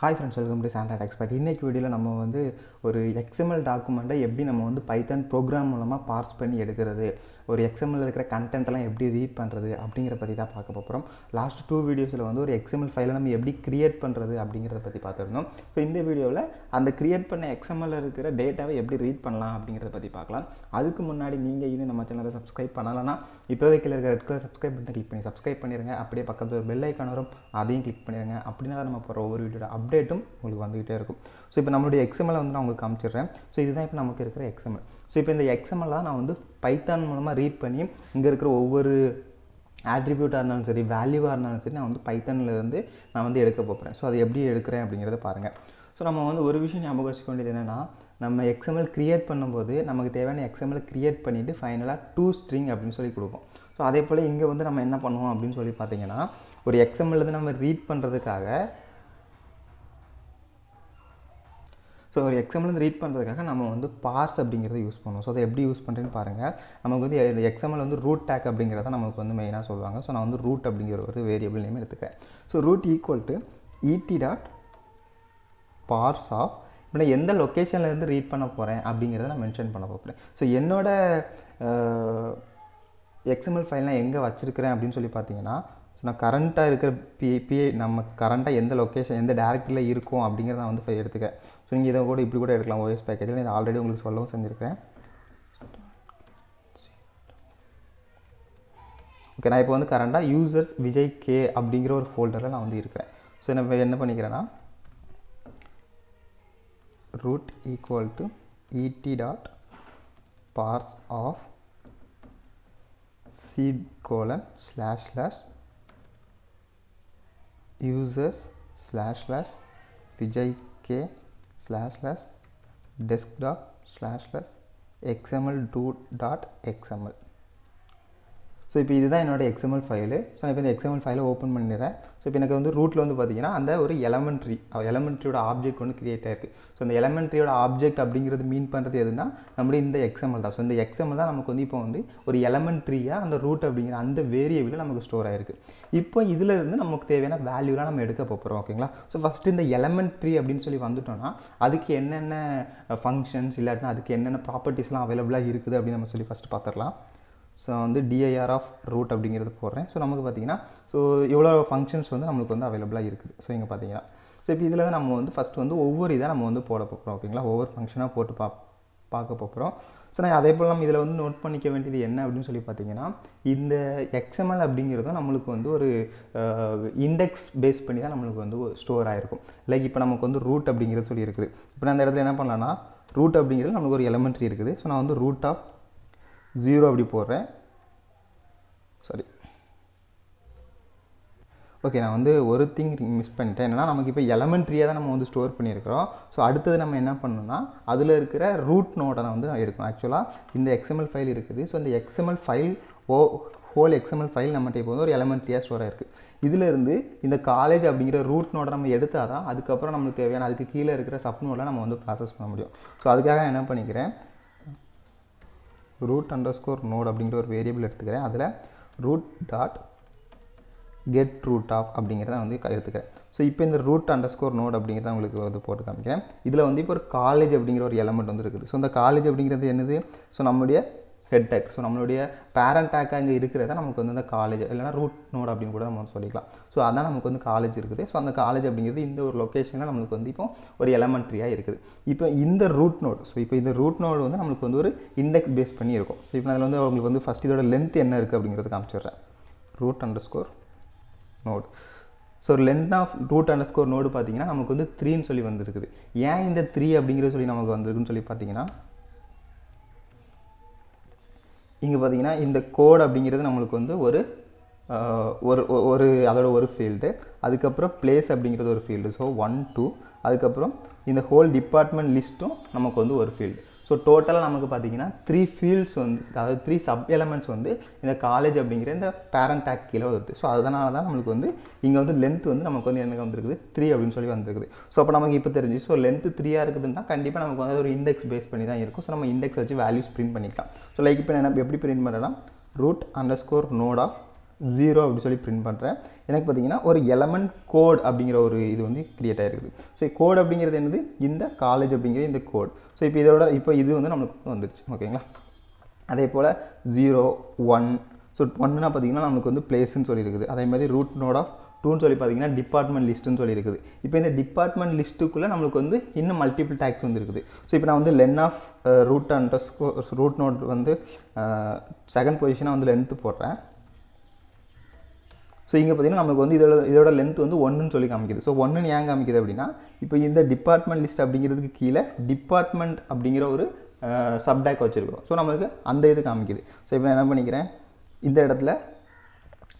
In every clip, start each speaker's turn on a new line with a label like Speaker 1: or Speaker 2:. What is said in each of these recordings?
Speaker 1: Hi friends welcome to சாண்ட்ராட் expert இன்றைக்கி வீடியோவில் நம்ம வந்து ஒரு எக்ஸ்எம்எல் டாக்குமெண்ட்டை எப்படி நம்ம வந்து பைத்தான் ப்ரோக்ராம் மூலமாக பார்ஸ் பண்ணி எடுக்கிறது? ஒரு எக்ஸ்எம்எல் இருக்கிற கண்டென்ட்லாம் எப்படி ரீட் பண்ணுறது அப்படிங்கிற பற்றி தான் பார்க்க போகிறோம் லாஸ்ட் டூ வீடியோஸில் வந்து ஒரு எக்ஸ்எம்எல் ஃபைலை நம்ம எப்படி கிரியேட் பண்ணுறது அப்படிங்கிறத பற்றி பார்த்துருந்தோம். ஸோ இந்த வீடியோவில் அந்த கிரியேட் பண்ண எக்ஸ்எம்எல் இருக்கிற டேட்டாவை எப்படி ரீட் பண்ணலாம் அப்படிங்கிறத பற்றி பார்க்கலாம். அதுக்கு முன்னாடி நீங்கள் இன்னும் நம்ம சேனலை சப்ஸ்கிரைப் பண்ணலைன்னா இப்போவே கீழே இருக்கிற red colour subscribe button click பண்ணி சப்ஸ்கிரைப் பண்ணிடுங்க அப்படியே பக்கத்தில் ஒரு பெல் ஐக்கான் வரும் அதையும் கிளிக் பண்ணிடுங்க அப்படின்னா தான் நம்ம போகிற ஒவ்வொரு வீடியோட அப்டேட்டும் உங்களுக்கு வந்துகிட்டே இருக்கும். ஸோ இப்போ நம்மளுடைய எக்ஸ்எம்எல் வந்து நான் உங்களுக்கு காமிச்சிடுறேன். ஸோ இதுதான் இப்போ நமக்கு இருக்கிற எக்ஸ்எம்எல் ஸோ இப்போ இந்த எக்ஸ்எம்எல் தான் நான் வந்து பைத்தான் மூலமாக ரீட் பண்ணி இங்கே இருக்கிற ஒவ்வொரு ஆட்ரிபியூட்டாக இருந்தாலும் சரி வேல்யூவாக இருந்தாலும் சரி நான் வந்து பைத்தன்லேருந்து நான் வந்து எடுக்க போகிறேன் ஸோ அதை எப்படி எடுக்கிறேன் அப்படிங்கிறத பாருங்கள் ஸோ நம்ம வந்து ஒரு விஷயம் ஞாபகம் வச்சுக்க வேண்டியது என்னென்னா நம்ம எக்ஸ்எம்எல் க்ரியேட் பண்ணும்போது நமக்கு தேவையான எக்ஸ்எம்எல் க்ரியேட் பண்ணிவிட்டு ஃபைனலாக டூ ஸ்ட்ரிங் அப்படின்னு சொல்லி கொடுப்போம். ஸோ அதே போல் இங்கே வந்து நம்ம என்ன பண்ணுவோம் அப்படின்னு சொல்லி பார்த்தீங்கன்னா ஒரு எக்ஸ்எம்எல் வந்து நம்ம ரீட் பண்ணுறதுக்காக ஸோ ஒரு எக்ஸாம்பிள் ரீட் பண்ணுறதுக்காக நம்ம வந்து பார்ஸ் அப்படிங்கிறத யூஸ் பண்ணுவோம். ஸோ அதை எப்படி யூஸ் பண்ணுறேன்னு பாருங்கள் நமக்கு வந்து இந்த எக்ஸாம்பிள் வந்து ரூட் டேக் அப்படிங்கிறத நமக்கு வந்து மெயினாக சொல்லுவாங்க. ஸோ நான் வந்து ரூட் அப்படிங்கிற ஒரு வேரியபிள் நேம் எடுத்துக்கிறேன். So root equal to ET dot parse of இப்போ நான் எந்த லொக்கேஷன்லேருந்து ரீட் பண்ண போகிறேன் அப்படிங்கிறத நான் மென்ஷன் பண்ண போகிறேன் ஸோ என்னோட எக்ஸ்எம்எல் ஃபைல் நான் எங்கே வச்சுருக்கிறேன் அப்படின்னு சொல்லி பார்த்தீங்கன்னா ஸோ நான் கரண்ட்டாக இருக்கிற பி பிஐ நம்ம கரண்ட்டாக எந்த லொக்கேஷன் எந்த டேரக்டரியில் இருக்கும் அப்படிங்கிறத நான் வந்து எடுத்துக்கிறேன். ஸோ நீங்கள் இதை கூட இப்படி கூட எடுக்கலாம் ஓஎஸ் பேக்கேஜில் நான் ஆல்ரெடி உங்களுக்கு சொல்லவும் செஞ்சுருக்கிறேன். ஓகே நான் இப்போ வந்து கரண்ட்டாக யூசர்ஸ் விஜய் கே அப்படிங்கிற ஒரு ஃபோல்டரில் நான் வந்து இருக்கிறேன். ஸோ நான் என்ன பண்ணிக்கிறேன்னா root equal to et dot parse of seed colon slash slash users slash slash vijay slash slash desktop slash slash xml2.xml so இப்போ இதுதான் என்னோடய எக்ஸ்எம்எல் ஃபைலு ஸோ நான் இப்போ இந்த எக்ஸ்எம்எல் ஃபைலை ஓப்பன் பண்ணிடுறேன். ஸோ இப்போ எனக்கு வந்து ரூட்டில் வந்து பார்த்தீங்கன்னா அந்த ஒரு எலமெண்ட்ரி எலமெண்ட்ரியோட ஆப்ஜெக்ட் ஒன்று கிரியேட் ஆயிருக்கு. ஸோ அந்த எலமெண்ட்ரியோட ஆப்ஜெக்ட் அப்படிங்கிறது மீன் பண்ணுறது எதுனா நம்மளுடைய இந்த எக்ஸ்எம்எல் தான். ஸோ இந்த எக்ஸ்எம்எல் தான் நமக்கு வந்து இப்போ வந்து ஒரு எலமெண்ட்ரியாக அந்த ரூட் அப்படிங்கிற அந்த வேரியபிளில் நமக்கு ஸ்டோர் ஆயிருக்கு. இப்போ இதிலிருந்து நமக்கு தேவையான வேல்யூலாம் நம்ம எடுக்க போகிறோம் ஓகேங்களா ஸோ ஃபஸ்ட்டு இந்த எலமெண்ட்ரி அப்படின்னு சொல்லி வந்துட்டோம்னா அதுக்கு என்னென்ன ஃபங்க்ஷன்ஸ் இல்லாட்டினா அதுக்கு என்னென்ன ப்ராப்பர்ட்டிஸ்லாம் அவைலபிளாக இருக்குது அப்படின்னு நம்ம சொல்லி ஃபஸ்ட்டு பார்த்துடலாம் ஸோ வந்து டிஐஆர் ஆஃப் ரூட் அப்படிங்கிறது போடுறேன். ஸோ நமக்கு பார்த்தீங்கன்னா ஸோ இவ்வளோ ஃபங்க்ஷன்ஸ் வந்து நம்மளுக்கு வந்து அவைலபிளாக இருக்குது. ஸோ இங்கே பார்த்தீங்கன்னா. ஸோ இப்போ இதில் தான் நம்ம வந்து ஃபஸ்ட்டு வந்து ஒவ்வொரு இதாக நம்ம வந்து போட போகிறோம் ஓகேங்களா ஒவ்வொரு ஃபங்க்ஷனாக போட்டு பா பார்க்க போகிறோம் ஸோ நான் அதே போல் நம்ம இதில் வந்து நோட் பண்ணிக்க வேண்டியது என்ன அப்படின்னு சொல்லி பார்த்தீங்கன்னா இந்த எக்ஸ்எம்எல் அப்படிங்கிறதும் நம்மளுக்கு வந்து ஒரு இண்டெக்ஸ் பேஸ் பண்ணி தான் நம்மளுக்கு வந்து ஸ்டோர் ஆகிருக்கும் லைக் இப்போ நமக்கு வந்து ரூட் அப்படிங்கிறது சொல்லி இருக்குது இப்போ நான் அந்த இடத்துல என்ன பண்ணலான்னா ரூட் அப்படிங்கிறது நம்மளுக்கு ஒரு எலமெண்ட்ரி இருக்குது. ஸோ நான் வந்து ரூட் ஆஃப் ஜீரோ அப்படி போடுறேன். சாரி ஓகே நான் வந்து ஒரு திங் மிஸ் பண்ணிட்டேன். என்னென்னா நமக்கு இப்போ எலமெண்ட்ரியாக தான் நம்ம வந்து ஸ்டோர் பண்ணியிருக்கிறோம். ஸோ அடுத்தது நம்ம என்ன பண்ணணும்னா அதில் இருக்கிற ரூட் நோட்டை நான் வந்து எடுக்கணும். ஆக்சுவலாக இந்த எக்ஸ்எம்எல் ஃபைல் இருக்குது. ஸோ இந்த XML file oh whole XML file நம்மகிட்ட இப்போ வந்து ஒரு எலமெண்ட்ரியாக ஸ்டோர் ஆகிருக்கு இதிலிருந்து இந்த காலேஜ் அப்படிங்கிற ரூட் நோட்டை நம்ம எடுத்தால் தான் அதுக்கப்புறம் நம்மளுக்கு தேவையான அதுக்கு கீழே இருக்கிற சப் நோட்டில் நம்ம வந்து ப்ராசஸ் பண்ண முடியும். ஸோ அதுக்காக நான் என்ன பண்ணிக்கிறேன் ரூட் அண்டர் ஸ்கோர் நோட் அப்படிங்கிற ஒரு வேரியபிள் எடுத்துக்கிறேன். அதில் root dot get root of அப்படிங்கிறத வந்து எடுத்துக்கிறேன். ஸோ இப்போ இந்த ரூட் அண்டர் ஸ்கோர் நோட் அப்படிங்கிறத உங்களுக்கு வந்து போட்டு காமிக்கிறேன். இதில் வந்து இப்போ ஒரு காலேஜ் அப்படிங்கிற ஒரு எலமெண்ட் வந்து இருக்குது. ஸோ இந்த காலேஜ் அப்படிங்கிறது என்னது? ஸோ நம்முடைய ஹெட் டேக் ஸோ நம்மளுடைய பேரண்ட் டேக்காக இங்கே இருக்கிறத நமக்கு வந்து இந்த காலேஜ் இல்லைனா ரூட் நோட் அப்படின்னு கூட நம்ம வந்து சொல்லிக்கலாம். ஸோ அதான் நமக்கு வந்து காலேஜ் இருக்குது. ஸோ அந்த காலேஜ் அப்படிங்கிறது இந்த ஒரு லொக்கேஷனில் நம்மளுக்கு வந்து இப்போ ஒரு எலமெண்ட்ரியாக இருக்குது. இப்போ இந்த ரூட் நோட் ஸோ இப்போ இந்த ரூட் நோடு வந்து நம்மளுக்கு வந்து ஒரு இண்டெக்ஸ் பேஸ் பண்ணி இருக்கும் ஸோ இப்போ அதில் வந்து உங்களுக்கு வந்து ஃபஸ்ட் இதோட லென்த் என்ன இருக்குது அப்படிங்கிறது காமிச்சிடுறேன். Root underscore node so length of root underscore node பார்த்தீங்கன்னா நமக்கு வந்து த்ரீன்னு சொல்லி வந்துருக்குது. ஏன் இந்த த்ரீ அப்படிங்கிறது சொல்லி நமக்கு வந்திருக்குன்னு சொல்லி பார்த்தீங்கன்னா இங்கே பார்த்தீங்கன்னா இந்த கோட் அப்படிங்கிறது நம்மளுக்கு வந்து ஒரு ஒரு ஒரு அதோட ஒரு ஃபீல்டு அதுக்கப்புறம் பிளேஸ் அப்படிங்கிறது ஒரு ஃபீல்டு ஸோ ஒன் டூ அதுக்கப்புறம் இந்த ஹோல் டிபார்ட்மெண்ட் லிஸ்ட்டும் நமக்கு வந்து ஒரு ஃபீல்டு ஸோ டோட்டலாக நமக்கு பார்த்தீங்கன்னா த்ரீ ஃபீல்ட்ஸ் வந்து அதாவது த்ரீ சப் எலமெண்ட்ஸ் வந்து இந்த காலேஜ் அப்படிங்கிற இந்த பேரண்ட் டேக் கீழே வருது. ஸோ அதனால தான் நம்மளுக்கு வந்து இங்கே வந்து லென்த் வந்து நமக்கு வந்து என்ன வந்திருக்குது? த்ரீ அப்படின்னு சொல்லி வந்திருக்குது. ஸோ அப்போ நமக்கு இப்போ தெரிஞ்சு ஸோ லென்த் த்ரீயாக இருக்குதுன்னா கண்டிப்பாக நமக்கு வந்து ஒரு இண்டெக்ஸ் பேஸ் பண்ணி தான் இருக்கும். ஸோ நம்ம இண்டெக்ஸ் வச்சு வேல்யூஸ் பிரிண்ட் பண்ணிக்கலாம். ஸோ லைக் இப்போ என்ன எப்படி பிரிண்ட் பண்ணலாம்? Root underscore node of zero அப்படி சொல்லி பிரிண்ட் பண்ணுறேன் எனக்கு பார்த்தீங்கன்னா ஒரு எலமெண்ட் கோட் அப்படிங்கிற ஒரு இது வந்து க்ரியேட் ஆகிருக்குது ஸோ கோட் அப்படிங்கிறது என்னது? இந்த காலேஜ் அப்படிங்கிற இந்த கோட் ஸோ இப்போ இதோட இப்போ இது வந்து நம்மளுக்கு வந்துருச்சு. ஓகேங்களா அதே போல் ஜீரோ ஒன் ஸோ ஒன்றுனா பார்த்தீங்கன்னா நமக்கு வந்து பிளேஸ்ன்னு சொல்லியிருக்குது. அதே மாதிரி ரூட் நோட் ஆஃப் டூன்னு சொல்லி பார்த்தீங்கன்னா டிபார்ட்மெண்ட் லிஸ்ட்டுன்னு சொல்லியிருக்குது. இப்போ இந்த டிபார்ட்மெண்ட் லிஸ்ட்டுக்குள்ளே நம்மளுக்கு வந்து இன்னும் மல்டிபிள் டேக்ஸ் வந்து இருக்குது ஸோ இப்போ நான் வந்து len of root and root node வந்து uh, செகண்ட் பொசிஷனாக வந்து லென்த்து போடுறேன். ஸோ இங்கே பார்த்தீங்கன்னா நமக்கு வந்து இதோட இதோட லென்த் வந்து ஒன்றுன்னு சொல்லி காமிக்குது. ஸோ ஒன்றுன்னு ஏன் காமிக்குது அப்படின்னா இப்போ இந்த டிபார்ட்மெண்ட் லிஸ்ட் அப்படிங்கிறதுக்கு கீழே டிபார்ட்மெண்ட் அப்படிங்கிற ஒரு சப்டேக் வச்சுருக்கோம் ஸோ நம்மளுக்கு அந்த இது காமிக்குது. ஸோ இப்போ நான் என்ன பண்ணிக்கிறேன்? இந்த இடத்துல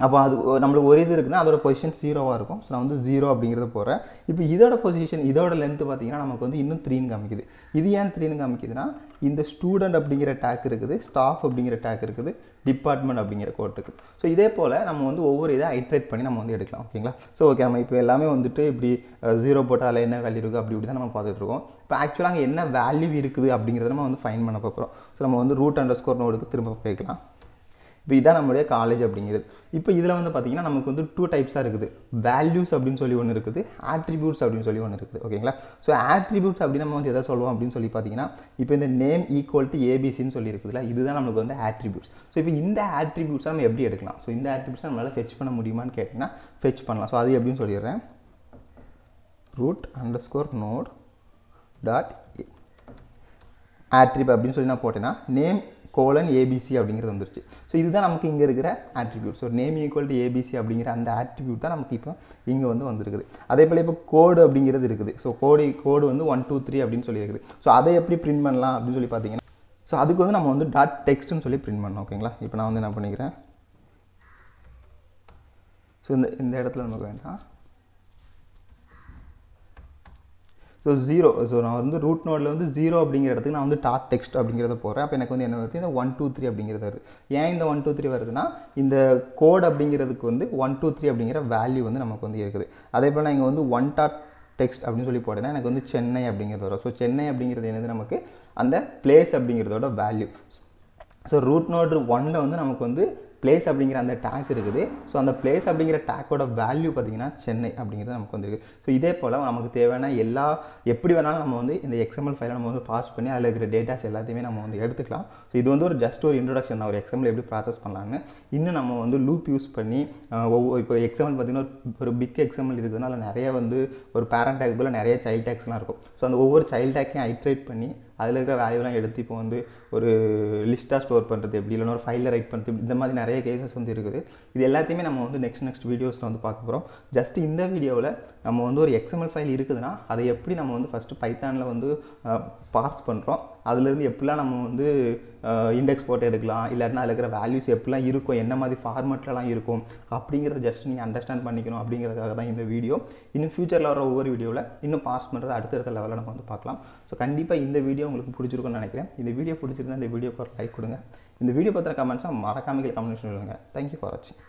Speaker 1: அப்போ அது நம்மளுக்கு ஒரு இது இருக்குன்னா அதோட பொசிஷன் ஜீரோவாக இருக்கும். ஸோ நான் வந்து ஜீரோ அப்படிங்கிறத போடுறேன். இப்போ இதோட பொசிஷன் இதோட லென்த்து பார்த்தீங்கன்னா நமக்கு வந்து இன்னும் த்ரீன்னு காமிக்குது. இது ஏன் த்ரீன்னு காமிக்குதுன்னா இந்த ஸ்டூடெண்ட் அப்படிங்கிற டேக் இருக்குது ஸ்டாஃப் அப்படிங்கிற டேக் இருக்குது டிபார்ட்மெண்ட் அப்படிங்கிற கோட் இருக்குது. ஸோ இதே போல் நம்ம வந்து ஒவ்வொரு இதை ஹைட்ரேட் பண்ணி நம்ம வந்து எடுக்கலாம் ஓகேங்களா ஸோ ஓகே நம்ம இப்போ எல்லாமே வந்துட்டு இப்படி ஜீரோ போட்டால் அதில் என்ன வேல்யூ இருக்குது அப்படி இப்படி தான் நம்ம பார்த்துட்டு இருக்கோம். இப்போ ஆக்சுவலாக அங்கே என்ன வேல்யூ இருக்குது அப்படிங்கிறத நம்ம வந்து ஃபைன் பண்ண போகிறோம் ஸோ நம்ம வந்து ரூட் அண்டர் ஸ்கோர் நோடுக்கு திரும்ப போய்க்கலாம். இப்போ இதான் நம்மளுடைய காலேஜ் அப்படிங்கிறது. இப்போ இதில் வந்து பார்த்தீங்கன்னா நமக்கு வந்து டூ டைப்ஸாக இருக்குது. வேல்யூஸ் அப்படின்னு சொல்லி ஒன்று இருக்குது. ஆட்ரிபியூட்ஸ் அப்படின்னு சொல்லி ஒன்று இருக்குது. ஓகேங்களா ஸோ ஆட்ரிபியூட்ஸ் அப்படின்னு நம்ம வந்து எதை சொல்லுவோம் அப்படின்னு சொல்லி பார்த்தீங்கன்னா இப்போ இந்த நேம் ஈக்குவல் டு ஏபிசின்னு சொல்லி இருக்குதுல்ல இதுதான் நமக்கு வந்து ஆட்ரிபியூட்ஸ் ஸோ இப்போ இந்த ஆட்ரிபியூட்ஸை நம்ம எப்படி எடுக்கலாம்? ஸோ இந்த ஆட்ரிபியூட்ஸை நம்மளால் ஃபெச் பண்ண முடியுமான்னு கேட்டிங்கன்னா ஃபெச் பண்ணலாம். ஸோ அது எப்படின்னு சொல்லிடுறேன். Root underscore node dot attrib அப்படின்னு சொல்லி நான் போட்டேன்னா நேம் கோலன் ஏபிசி அப்படிங்கிறது வந்துருச்சு. ஸோ இதுதான் நமக்கு இங்கே இருக்கிற attribute so name equal to ABC அப்படிங்கிற அந்த ஆட்ரிபியூட் தான் நமக்கு இப்போ இங்கே வந்து வந்திருக்குது. அதே போல் இப்போ கோடு அப்படிங்கிறது இருக்குது. ஸோ கோடு கோடு வந்து ஒன் டூ த்ரீ அப்படின்னு சொல்லியிருக்குது. ஸோ அதை எப்படி பிரிண்ட் பண்ணலாம் அப்படின்னு சொல்லி பார்த்தீங்கன்னா ஸோ அதுக்கு வந்து நம்ம வந்து டாட் டெக்ஸ்ட்னு சொல்லி பிரிண்ட் பண்ணோம் ஓகேங்களா இப்போ நான் வந்து என்ன பண்ணிக்கிறேன்? ஸோ இந்த இந்த இடத்துல நமக்கு வேண்டாம். ஸோ ஜீரோ ஸோ நான் வந்து ரூட் நோடில் வந்து ஜீரோ அப்படிங்கிற இடத்துக்கு நான் வந்து டாட் டெக்ஸ்ட் அப்படிங்கிறத போடுறேன் அப்போ எனக்கு வந்து என்ன வருது? இந்த ஒன் டூ த்ரீ அப்படிங்கிறது வருது. ஏன் இந்த ஒன் டூ த்ரீ வருதுன்னா இந்த கோட் அப்படிங்கிறதுக்கு வந்து ஒன் டூ த்ரீ அப்படிங்கிற வேல்யூ வந்து நமக்கு வந்து இருக்குது. அதே போல் நான் இங்கே வந்து ஒன் டாட் டெக்ஸ்ட் அப்படின்னு சொல்லி போட்டேன்னா எனக்கு வந்து சென்னை அப்படிங்கிறது வரும். ஸோ சென்னை அப்படிங்கிறது என்னது நமக்கு? அந்த பிளேஸ் அப்படிங்கிறதோட வேல்யூ ஸோ ரூட் நோட் ஒன்னில் வந்து நமக்கு வந்து பிளேஸ் அப்படிங்கிற அந்த டேக் இருக்குது. ஸோ அந்த பிளேஸ் அப்படிங்கிற டேக்கோட வேல்யூ பார்த்தீங்கன்னா சென்னை அப்படிங்கிறது நமக்கு வந்துருக்கு. ஸோ இதே போல் நமக்கு தேவையான எல்லா எப்படி வேணாலும் நம்ம வந்து இந்த எக்ஸ்எம்எல் ஃபைலை நம்ம வந்து பாஸ் பண்ணி அதில் இருக்கிற டேட்டாஸ் எல்லாத்தையுமே நம்ம வந்து எடுத்துக்கலாம். ஸோ இது வந்து ஒரு ஜஸ்ட் ஒரு இன்ட்ரொடக்ஷன் ஒரு எக்ஸ்எம்எல் எப்படி ப்ராசஸ் பண்ணலான்னு இன்னும் நம்ம வந்து லூப் யூஸ் பண்ணி ஒவ்வொரு இப்போ எக்ஸ்எம்எல் பார்த்தீங்கன்னா ஒரு- பிக் எக்ஸ்எம்எல் இருக்குதுன்னா அதில் நிறைய வந்து ஒரு பேரண்ட் டேக் போல் நிறைய சைல்ட் டேக்ஸ்லாம் இருக்கும். ஸோ அந்த ஒவ்வொரு சைல்ட் டேக்கையும் ஐட்ரேட் பண்ணி அதில் இருக்கிற வேல்யூலாம் எடுத்து இப்போ வந்து ஒரு லிஸ்ட்டாக ஸ்டோர் பண்ணுறது எப்படி இல்லைன்னா ஒரு ஃபைலில் ரைட் பண்ணுறது இந்த மாதிரி நிறைய கேசஸ் வந்து இருக்குது. இது எல்லாத்தையுமே நம்ம வந்து நெக்ஸ்ட் நெக்ஸ்ட் வீடியோஸில் வந்து பார்க்க போகிறோம் ஜஸ்ட் இந்த வீடியோவில் நம்ம வந்து ஒரு எக்ஸ்எம்எல் ஃபைல் இருக்குதுன்னா அதை எப்படி நம்ம வந்து ஃபஸ்ட்டு பைத்தானில் வந்து பார்ஸ் பண்ணுறோம் அதுலேருந்து எப்படிலாம் நம்ம வந்து இண்டெக்ஸ் போட்டு எடுக்கலாம்? இல்லாட்டினா அதில் இருக்கிற வேல்யூஸ் எப்படிலாம் இருக்கும்? என்ன மாதிரி ஃபார்மெட்லலாம் இருக்கும்? அப்படிங்கிறத ஜஸ்ட் நீங்கள் அண்டர்ஸ்டாண்ட் பண்ணிக்கணும் அப்படிங்கிறதுக்காக தான் இந்த வீடியோ இன்னும் ஃபியூச்சரில் வர ஒவ்வொரு வீடியோவில் இன்னும் பாஸ் பண்ணுறது அடுத்தடுத்த லெவலில் நம்ம வந்து பார்க்கலாம். ஸோ கண்டிப்பாக இந்த வீடியோ உங்களுக்கு பிடிச்சிருக்கும்னு நினைக்கிறேன். இந்த வீடியோ பிடிச்சிருந்தா இந்த வீடியோக்கு ஒரு லைக் கொடுங்க. இந்த வீடியோ பற்றின கமெண்ட்ஸாக மறக்காமல் கமெண்ட் சொல்லுங்கள் தேங்க்யூ ஃபார் வாட்சிங்